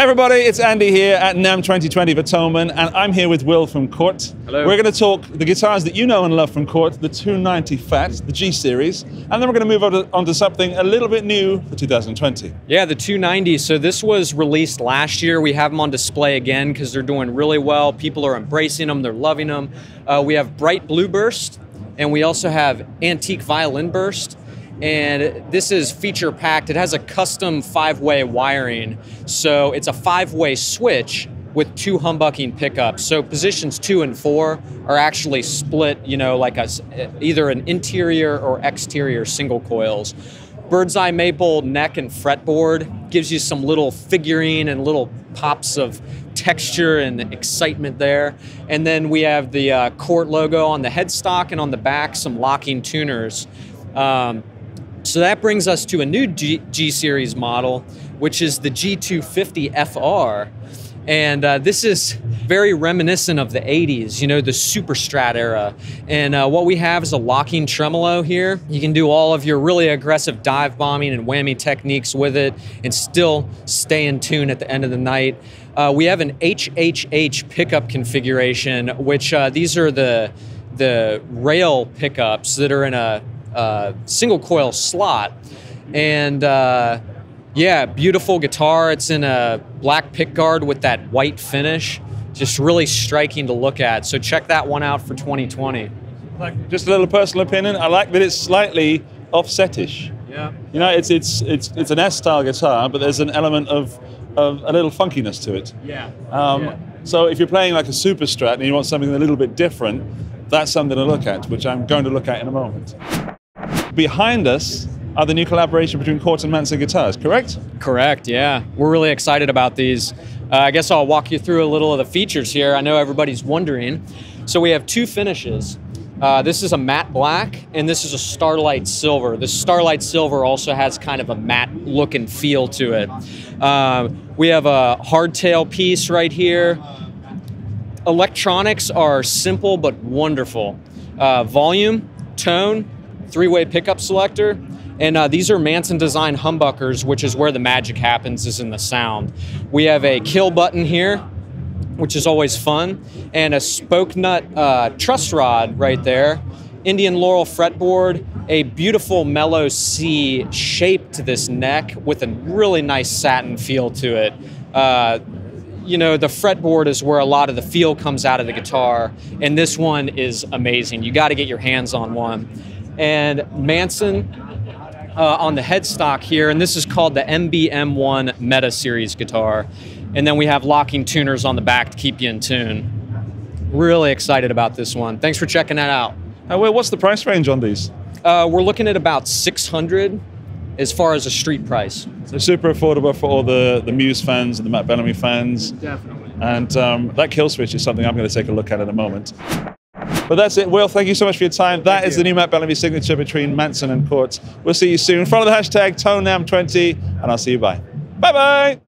Hey everybody, it's Andy here at NAMM 2020 for Thomann, and I'm here with Will from Cort. Hello. We're going to talk the guitars that you know and love from Cort, the 290 Fat, the G Series, and then we're going to move on to, on to something a little bit new for 2020. Yeah, the 290. So this was released last year. We have them on display again because they're doing really well. People are embracing them. They're loving them. Uh, we have bright blue burst, and we also have antique violin burst. And this is feature packed. It has a custom five way wiring. So it's a five way switch with two humbucking pickups. So positions two and four are actually split, you know, like a, either an interior or exterior single coils. Bird's eye maple neck and fretboard gives you some little figurine and little pops of texture and excitement there. And then we have the uh, Cort logo on the headstock and on the back, some locking tuners. Um, so that brings us to a new G, G series model, which is the G250 FR. And uh, this is very reminiscent of the 80s, you know, the super strat era. And uh, what we have is a locking tremolo here. You can do all of your really aggressive dive bombing and whammy techniques with it and still stay in tune at the end of the night. Uh, we have an HHH pickup configuration, which uh, these are the, the rail pickups that are in a uh, single coil slot. And uh, yeah, beautiful guitar. It's in a black pickguard with that white finish. Just really striking to look at. So check that one out for 2020. Like just a little personal opinion, I like that it's slightly offsetish. Yeah. You know, it's it's it's it's an S-style guitar, but there's an element of, of a little funkiness to it. Yeah. Um, yeah. So if you're playing like a super strat and you want something a little bit different, that's something to look at, which I'm going to look at in a moment. Behind us are the new collaboration between Cort and Manson Guitars, correct? Correct, yeah. We're really excited about these. Uh, I guess I'll walk you through a little of the features here. I know everybody's wondering. So we have two finishes. Uh, this is a matte black, and this is a starlight silver. The starlight silver also has kind of a matte look and feel to it. Uh, we have a hardtail piece right here. Electronics are simple but wonderful. Uh, volume, tone, three-way pickup selector, and uh, these are Manson design humbuckers, which is where the magic happens is in the sound. We have a kill button here, which is always fun, and a spoke nut uh, truss rod right there. Indian laurel fretboard, a beautiful mellow C shape to this neck with a really nice satin feel to it. Uh, you know, the fretboard is where a lot of the feel comes out of the guitar, and this one is amazing. You got to get your hands on one. And Manson uh, on the headstock here, and this is called the MBM1 Meta Series guitar. And then we have locking tuners on the back to keep you in tune. Really excited about this one. Thanks for checking that out. Uh, well, what's the price range on these? Uh, we're looking at about 600 as far as a street price. So super affordable for all the, the Muse fans and the Matt Bellamy fans. Definitely. And um, that kill switch is something I'm going to take a look at in a moment. But that's it. Will, thank you so much for your time. That thank is you. the new Matt Bellamy signature between Manson and Cort. We'll see you soon. Follow the hashtag thoNAMM20, and I'll see you bye. Bye bye.